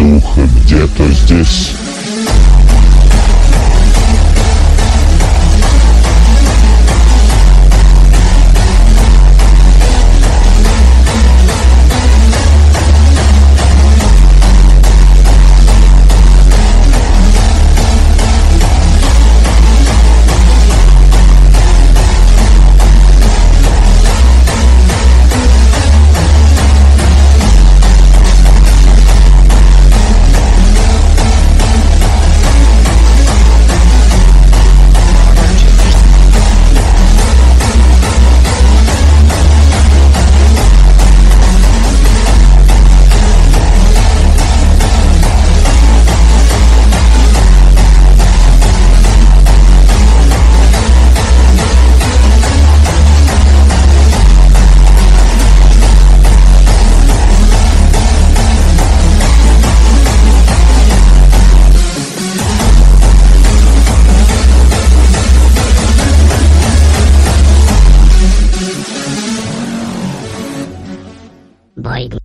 духа где-то здесь. Biden.